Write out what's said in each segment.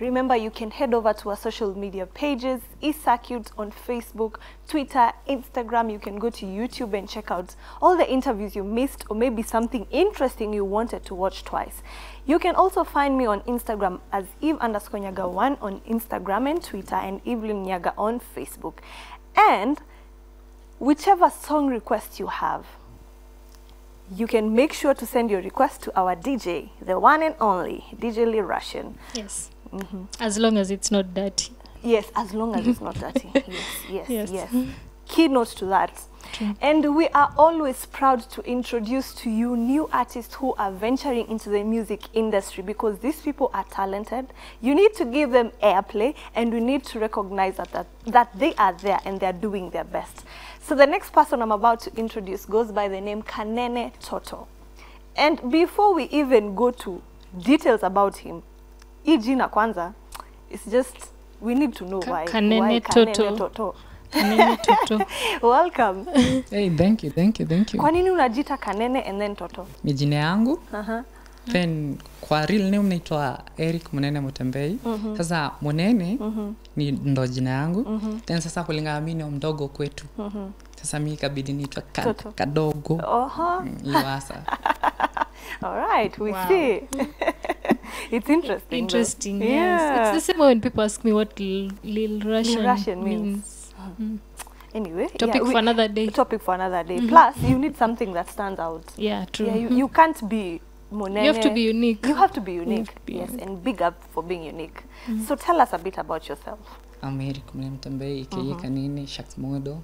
Remember, you can head over to our social media pages, eCircuit on Facebook, Twitter, Instagram. You can go to YouTube and check out all the interviews you missed or maybe something interesting you wanted to watch twice. You can also find me on Instagram as Eve underscore Nyaga1 on Instagram and Twitter and Evelyn Nyaga on Facebook. And whichever song request you have, you can make sure to send your request to our DJ, the one and only DJ Lee Russian. Yes. Mm-hmm. As long as it's not dirty. Yes, as long as it's not dirty. Yes, yes, yes. Yes. Keynote to that. And we are always proud to introduce to you new artists who are venturing into the music industry because these people are talented. You need to give them airplay and we need to recognize that, that, that they are there and they're doing their best. So the next person I'm about to introduce goes by the name Kanene Toto. And before we even go to details about him, hii jina kwanza, it's just, we need to know why. Kanene why Toto. Toto. Kanene toto? Welcome. Hey, thank you, thank you, thank you. Kwa nini unajita Kanene and then Toto? Ni jina yangu Aha. then kwa real name naitwa Eric Munene Mutembei. Sasa Munene ni ndo jina yangu then sasa kulingana mimi ni mdogo kwetu sasa mi ikabidi niitwa ka, Toto. kadogo Oho. Mm, Iwasa. All right, we Wow. see. it's interesting. Interesting. though. yes. Yeah. Yes. It's the same way when people ask me what Lil, Lil Russian, Russian means. means. Mm. Anyway, Topic yeah, we- for another day. topic for another day. Mm -hmm. Plus, you need something that stands out. Yeah, true. Yeah, you, you can't be Monene. You have to be unique. You have to be unique. to be yes, unique. and big up for being unique. Mm -hmm. So tell us a bit about yourself. I'm Eric Munene Mutembei aka Kanini Shaks Modo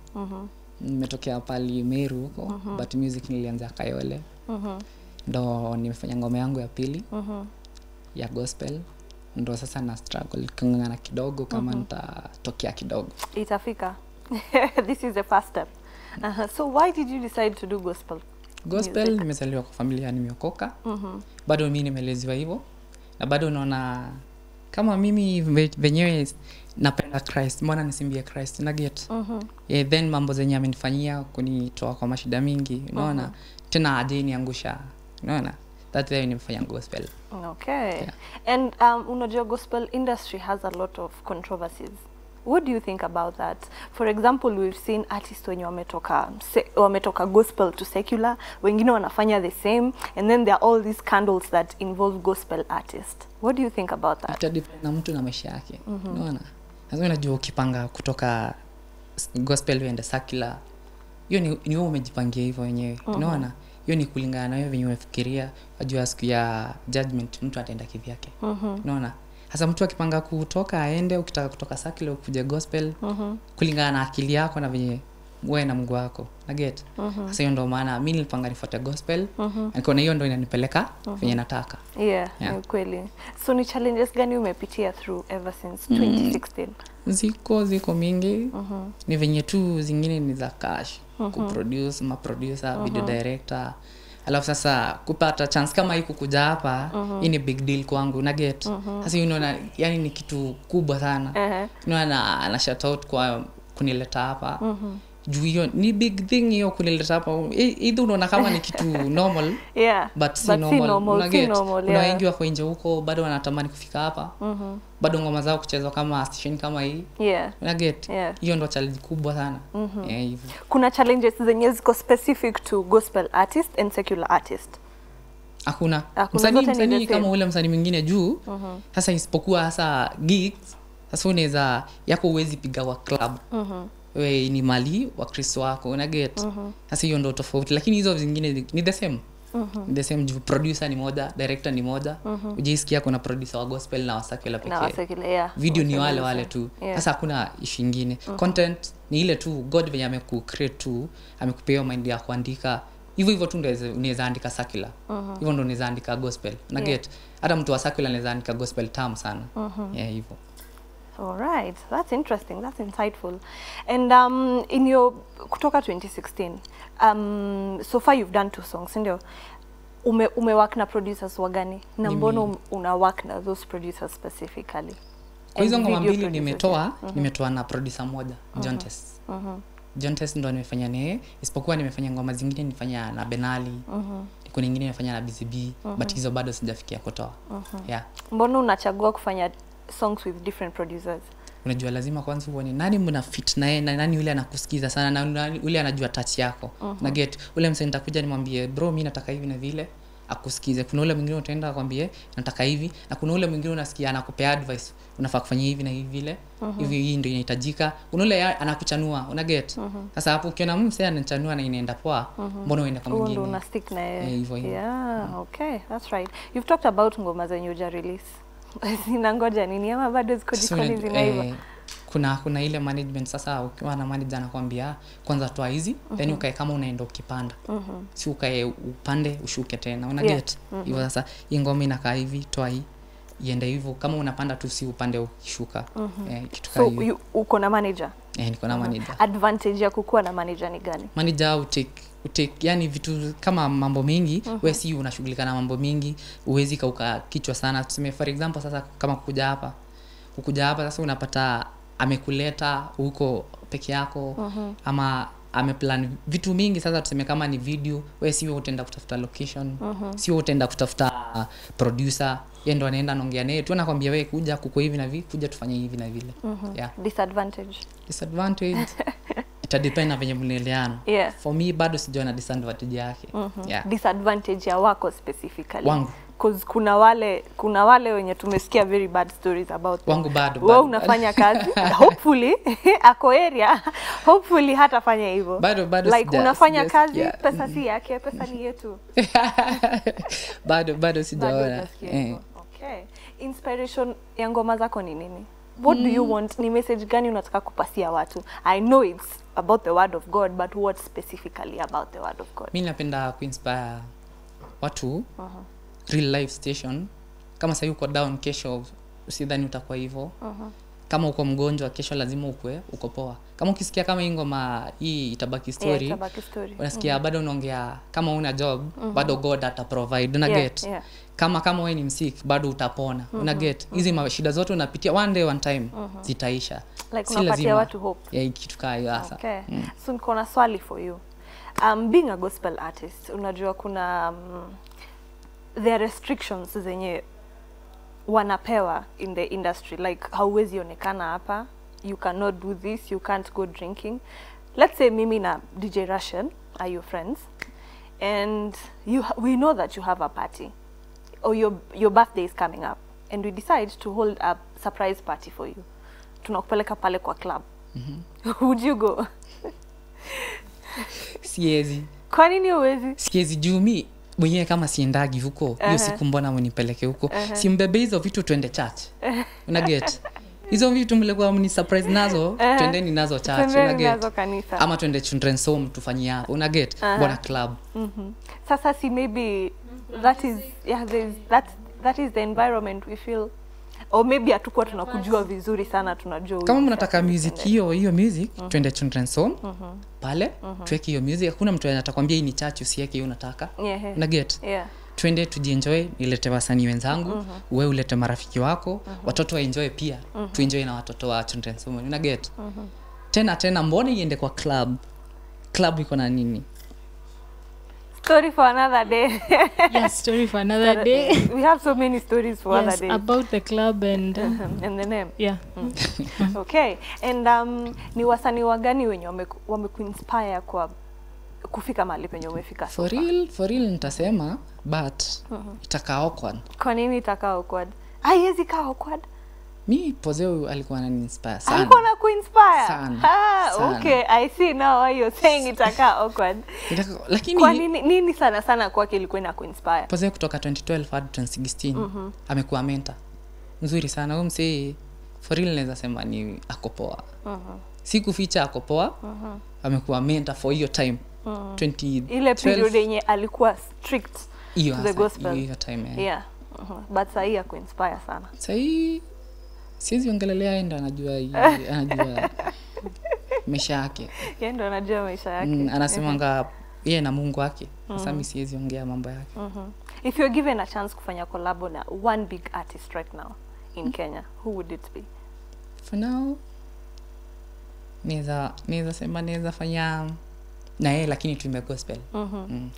nimetokea pali Meru huko but music nilianza Kayole ndo nimefanya ngoma yangu ya pili ya gospel ndo sasa na struggle kung'ang'ana kidogo kama mm -hmm. nitatokea kidogo Itafika. this is the first step. Uh-huh. So why did you decide to do gospel? gospel nimezaliwa kwa familia nimeokoka bado mi nimeleziwa hivyo na bado unaona kama mimi venyewe napenda christ mbona nisimbie christ na get yeah, then mambo zenye amenifanyia kunitoa kwa mashida mingi unaona mm -hmm. tena ajeniangusha unaona that way nimefanya gospel Okay. Yeah. And um, unajua gospel industry has a lot of controversies. What do you think about that? For example, we've seen artists wenye wametoka wametoka gospel to secular, wengine wanafanya the same, and then there are all these scandals that involve gospel artists. What do you think about that? itadepend na mtu na maisha yake unaona lazima unajua ukipanga kutoka gospel uende secular hiyo ni, ni wewe umejipangia hivyo wenyewe unaona hiyo ni kulingana na hiyo venye umefikiria ajua siku ya judgment mtu ataenda kivyake. Unaona? Hasa mtu akipanga kutoka aende ukitaka kutoka sakile ukuja gospel kulingana na akili yako na venye we na mgu wako. Naget sasa hiyo ndo maana mi nilipanga nifuate gospel nikaona hiyo ndo inanipeleka venye nataka. Yeah, Yeah. kweli. So ni challenges gani umepitia through ever since 2016? ziko ziko mingi. Ni venye tu zingine ni za cash kuproduce maproducer video director. Alafu sasa kupata chance kama hii kukuja hapa hii ni big deal kwangu na get? Sasa hiyo unaona yani ni kitu kubwa sana. Uh-huh. unaona na shout out kwa kunileta hapa juu hiyo ni big thing hiyo kunileta hapa. Idhi unaona kama ni kitu normal Yeah. but si But normal, normal, si yeah. wengi wako nje huko bado wanatamani kufika hapa. Bado ngoma zao kuchezwa kama station kama hii. Yeah. unaget Yeah. hiyo ndo challenge kubwa sana. Yeah, hivyo. Kuna challenges zenye ziko specific to gospel artist and secular artist. hakuna. Msanii msanii kama ule msanii mwingine juu. Sasa isipokuwa hasa gigs sasa unaweza yako uwezi piga kwa club we ni mali wakristo wako unaget sasa hiyo ndo tofauti. Lakini hizo zingine ni the same. Ni the same juu producer ni moja director ni moja. Ujaisikia kuna producer wa gospel na pekee. Yeah. video ni Wa wale wale tu. Yeah. hakuna ishu ingine. Content ni ile tu god venye amekucreate tu amekupea mind ya kuandika. Hivyo hivyo tu unaweza andika sakula hivyo ndo unaweza andika gospel. Na Yeah. get? Hata mtu wa sakula anaweza andika gospel tam sana. Yeah, hivyo All right, that's interesting. That's insightful. And um, in your kutoka 2016, um, so far you've done two songs, sindio? Ume, ume work na producers wagani? Na mbono um- una work na those producers specifically? kwa hizo ngoma mbili nimetoa, mm nimetoa nimetoa na producer moja jontes jontes ndo nimefanya naye isipokuwa nimefanya ngoma zingine nimefanya na benali mm kuna ingine nimefanya na bcb but hizo bado sijafikia kutoa Mm -hmm. yeah Mbona unachagua kufanya songs with different producers. Unajua lazima kwanza uone nani mna fit naye na nani yule anakusikiza sana na nani yule anajua touch yako. Uh-huh. na get ule msee nitakuja nimwambie bro mi nataka hivi na vile akusikize. Kuna ule mwingine utaenda akwambie nataka hivi. Na kuna ule mwingine unasikia anakupea advice unafaa kufanya hivi na hivi vile uh-huh. hivi hii ndio inahitajika. Kuna ule anakuchanua una get? Sasa hapo ukiona mse anachanua na inaenda poa mbona uende kwa mwingine? una stick na yeye. Eh, hivyo hivyo. yeah okay that's right. You've talked about ngoma zenye uja release zinangoja nini? Ama bado ziko jikoni zinaiva? eh, kuna kuna ile management. Sasa ukiwa na manager anakwambia kwanza toa hizi mm -hmm. then ukae kama unaenda ukipanda. Mm -hmm. si ukae upande ushuke tena. Una Yeah. get hivyo sasa hii ngoma inakaa hivi toa hii iende hivyo. Kama unapanda tu si upande ukishuka. Mm -hmm. eh, kitu kama so uko na manager eh, niko na manager advantage ya kukuwa na manager ni gani manager utake utake yani vitu kama mambo mengi mm -hmm. wewe si unashughulika na mambo mingi uwezi kauka kichwa sana tuseme for example sasa kama kukuja hapa kukuja hapa sasa unapata amekuleta huko peke yako mm -hmm. ama ameplan vitu mingi sasa tuseme kama ni video we si wewe utaenda kutafuta location uh-huh. si wewe utaenda kutafuta uh, producer ye ndo anaenda anaongea naye tu anakwambia we kuja kuko hivi na vi kuja tufanye hivi na vile uh-huh. yeah disadvantage disadvantage itadepend na venye mnaeleana Yeah. for me bado sijaona disadvantage yake yeah. disadvantage ya wako specifically Wangu. 'Cause kuna wale kuna wale wenye tumesikia very bad stories about them. Wangu bado, Wewe unafanya kazi? Hopefully ako area hopefully hatafanya hivyo. Bado- bado like sija- unafanya sija- kazi yeah. pesa si yake pesa ni yetu. Bado bado sijaona. eh. okay. Inspiration ya ngoma zako ni nini? What do you want? Ni message gani unataka kupasia watu? I know it's about the word of god but what specifically about the word of god? Mi napenda kuinspire watu real life station kama sahii uko down kesho usidhani utakuwa hivyo kama uko mgonjwa kesho lazima ukwe uko poa kama ukisikia kama hii ngoma hii itabaki story Yeah, story. unasikia bado unaongea kama una job mm-hmm. bado god ata provide una Yeah, get yeah. kama kama wewe ni msik bado utapona mm-hmm. una get hizi mm-hmm. shida zote unapitia one day one time mm-hmm. zitaisha Like Si lazima- watu hope. yeah, kitu kaa hiyo hasa Okay. mm. So niko na swali for you. Um, being a gospel artist, unajua kuna um, there restrictions zenye wanapewa in the industry like hauwezi onekana hapa you cannot do this you can't go drinking. Let's say mimi na dj russian are your friends? And you we know that you have a party. Or your, your birthday is coming up and we decide to hold a surprise party for you. Tunakupeleka pale kwa club. Mm -hmm. would you go? Siezi. Kwa nini uwezi siezi. Juu mi mwenyewe kama siendagi huko. Hiyo uh-huh. siku mbona mnipeleke huko? Uh-huh. simbebe hizo vitu twende chach una get? Hizo vitu mlikuwa mni surprise nazo Aha. twendeni nazo church una Twendeni get? nazo kanisa. Ama twende children's home tufanyie hapo una get? Bona club. Mm-hmm. sasa si maybe that is yeah that that is the environment we feel or maybe hatukuwa tunakujua vizuri sana tunajua kama mnataka music hiyo hiyo music mm -hmm. twende children's home pale mm -hmm. tuweke hiyo music. Hakuna mtu atakwambia hii ni church usiweke hiyo unataka. Yeah, yeah. una get. Yeah. Twende tujienjoy nilete wasanii wenzangu. Mm-hmm. we ulete marafiki wako. Mm-hmm. watoto waenjoy pia. Mm-hmm. tuenjoy na watoto wa children's home una get. Mm-hmm. tena tena mbona iende kwa club? Club iko na nini story for another day yes, story for another day. we have so many stories for yes, other days about the club and uh, and the name yeah. Mm. okay and um, ni wasanii wagani wenye wameku- wamekuinspire kwa kufika mahali penye umefika for real for real nitasema but mm -hmm. itakaa awkward kwa nini itakaa awkward haiwezi kaa awkward mi pozeo alikuwa ananiinspire sana. Alikuwa na kuinspire? Sana, ah, sana. okay. I see now why you're saying itakaa awkward. Itaka- lakini kwa nini nini sana sana kwake ilikuwa ina kuinspire? Pozeo kutoka 2012 hadi 2016 amekuwa menta nzuri sana. Huyu msee for real naweza sema ni ako poa. Si kuficha ako poa. Amekuwa menta for hiyo time. 2012 ile period yenye alikuwa strict Iyo, to the gospel. hiyo- time Yeah. yeah. Mhm. but sahii ya kuinspire sana. Sahii siwezi ongelelea enda anajua hii- anajua maisha yake yeye ndo anajua maisha yake mm, anasemanga yeye na mungu wake sasa mi siwezi ongea mambo yake mm -hmm. if you're given a chance kufanya collabo na one big artist right now in mm. kenya who would it be for now naweza naweza sema naweza fanya na yeye lakini tuimbe gospel Mhm. mm.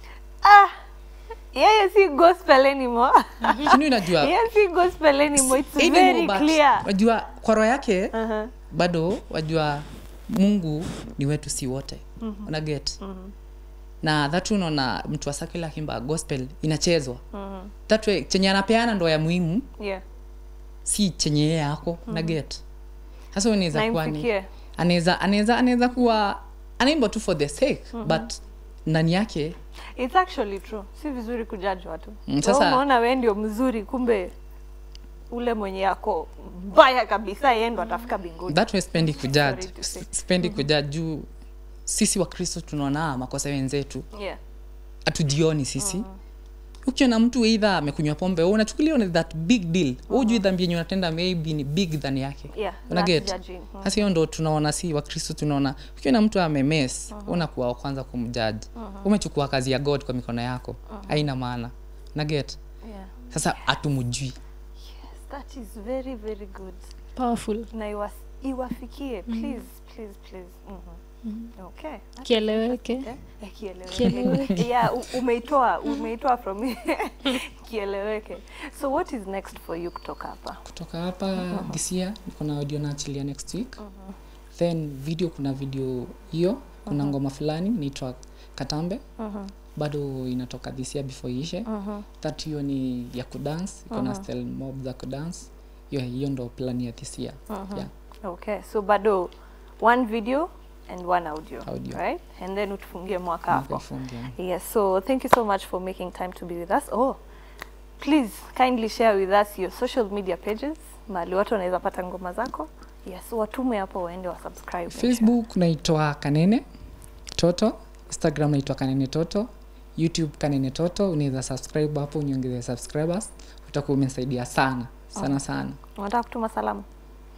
Yeye si gospel anymore sinu unajua yeye si gospel anymore it's even very clear wajua kwa roho yake uh-huh. bado wajua mungu ni wetu si wote mm-hmm. una get mm-hmm. na thatu unaona mtu wa sakila akimba gospel inachezwa mm-hmm. that way chenye anapeana ndo ya muhimu yeah si chenye yeye yako mm-hmm. na get sasa unaweza kuwa ni anaweza anaweza anaweza kuwa anaimba tu for the sake mm-hmm. but ndani yake it's actually true. Si vizuri kujaji watu. Mm, Wewe sasa- unaona we ndio mzuri kumbe ule mwenye yako mbaya kabisa yeye ndo atafika binguni that way spendi kujudge. spendi kujudge juu sisi wakristo tunaona makosa wenzetu. Yeah. Hatujioni sisi. Uh-huh. Ukiona mtu eidha amekunywa pombe wewe unachukulia ni that big deal uh-huh. ujui dhambi yenye unatenda maybe ni big than yake yeah Una that's get? judging. Mm. sasa hiyo ndo tunaona si wakristo tunaona ukiona mtu amemes uh-huh. unakuwa wa kwanza kumjaji uh-huh. umechukua kazi ya god kwa mikono yako haina maana una get yeah sasa hatumjui yes that is very very good powerful na iwafikie please please please mm-hmm. Okay kieleweke Eh, eh, kieleweke. Kieleweke. yeah umeitoa umeitoa from kieleweke so what is next for you kutoka hapa kutoka hapa uh-huh. this year niko na audio naachilia next week Mm -hmm. then video kuna video hiyo kuna uh-huh. ngoma fulani inaitwa katambe Mm -hmm. bado inatoka this year before iishe Mm -hmm. that hiyo ni ya kudance iko na style mob za kudance hiyo hiyo ndo plan ya this year yeah. okay so bado one video and one audio, Audio. right? And then utufungie mwaka Microphone, yes so thank you so much for making time to be with us. Oh please kindly share with us your social media pages. Mahali watu wanaweza pata ngoma zako. Yes watume hapo waende wa subscribe facebook naitwa kanene toto instagram naitwa kanene toto youtube kanene toto. Unaweza subscribe hapo uniongeze subscribers. Utakuwa umesaidia sana sana sana. Unataka kutuma salamu?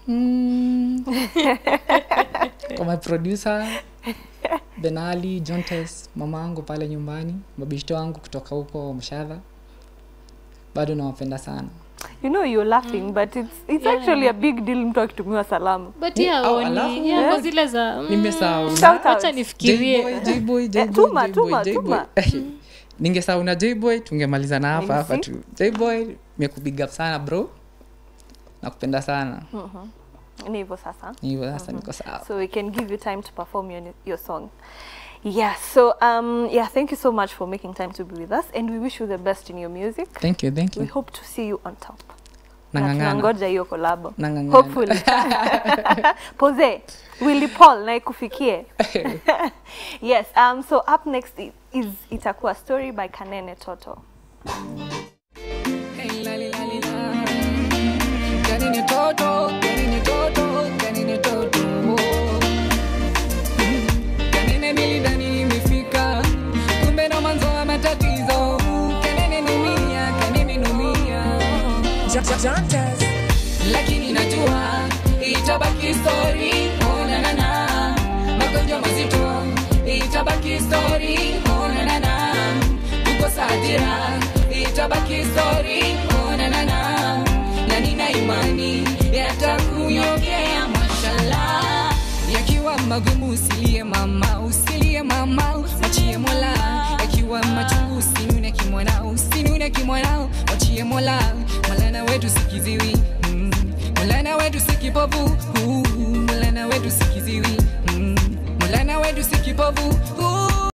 Mm. kwa my producer benali jontes mama angu pale nyumbani mabishto wangu kutoka huko mshadha bado nawapenda sana. You know you're laughing mm. but it's, it's Yeah. actually a big deal mtu akitumiwa salamu. But yeah, yeah, oh, ni, yeah, yeah, zile za mm, Shout out. nifikirie J-boy, J-boy, tuma, tuma, tuma. ningesahau na jboy tungemaliza na hapa hapa tu. Jboy mekubig sana bro. Nakupenda sana ni hivyo sasa. Ni hivyo sasa niko sawa. So we can give you time to perform your, your song. Yeah so um yeah thank you so much for making time to be with us and we wish you the best in your music. Thank you thank you. we hope to see you on top. Na nangangana. hiyo collab. Nang'ang'ana. hopefully. Pose willy paul na ikufikie. Yes um so up next is, is itakuwa story by kanene toto magumu usilie mama usilie mama achie mola yakiwa machungu usinune kimwana usinune kimwana achie mola molana wetu sikiziwi mm. molana wetu sikipovu uh. molana wetu sikiziwi mm. molana wetu sikipovu uh.